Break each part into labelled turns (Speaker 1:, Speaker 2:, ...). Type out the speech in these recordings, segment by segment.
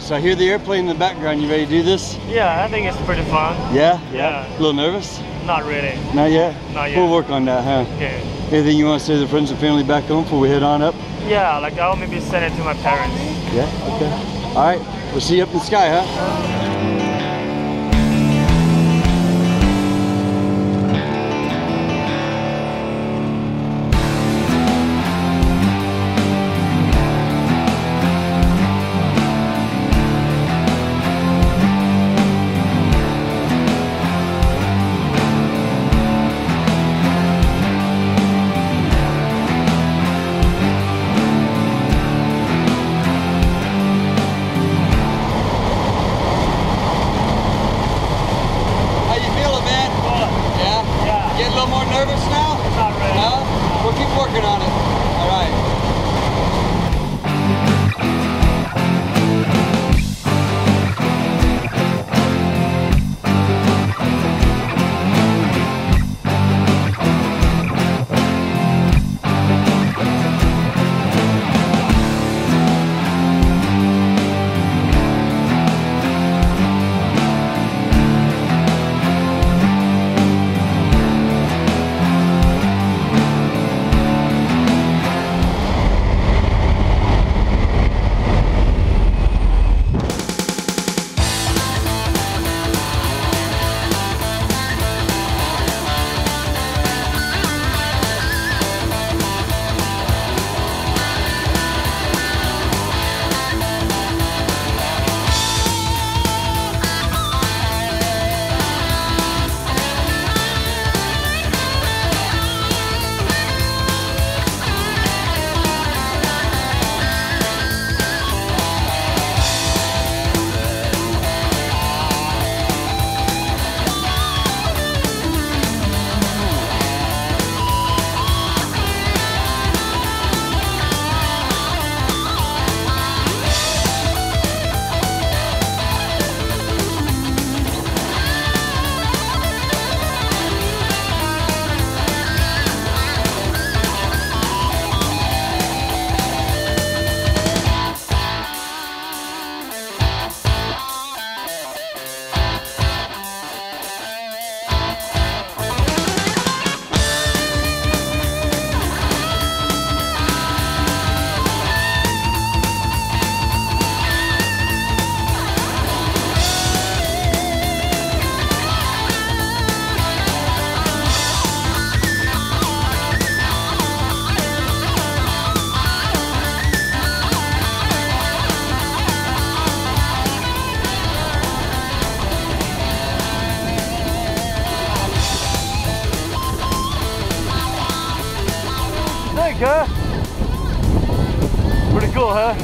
Speaker 1: So I hear the airplane in the background. You ready to do this?
Speaker 2: Yeah, I think it's pretty fun.
Speaker 1: Yeah?
Speaker 2: Yeah.
Speaker 1: A little nervous?
Speaker 2: Not really.
Speaker 1: Not yet?
Speaker 2: Not yet.
Speaker 1: We'll work on that, huh?
Speaker 2: Okay.
Speaker 1: Anything you want to say to the friends and family back home before we head on up?
Speaker 2: Yeah, like I'll maybe send it to my parents.
Speaker 1: Yeah? Okay. All right. We'll see you up in the sky, huh?
Speaker 2: Huh? Pretty cool, huh?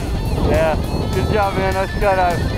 Speaker 2: Yeah. Good job, man. Nice skydive.